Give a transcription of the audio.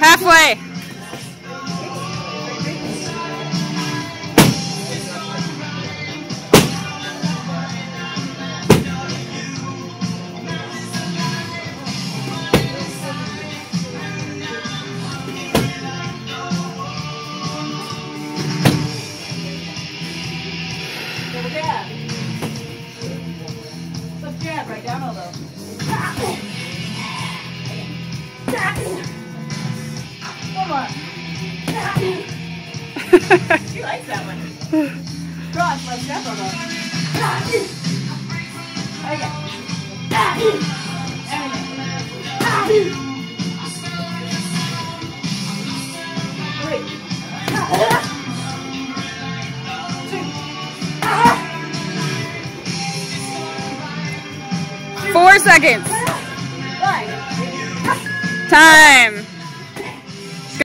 Halfway. Double jab. Flip jab, right down. One. She likes that one. Jab elbow. Okay. And Four seconds. Time.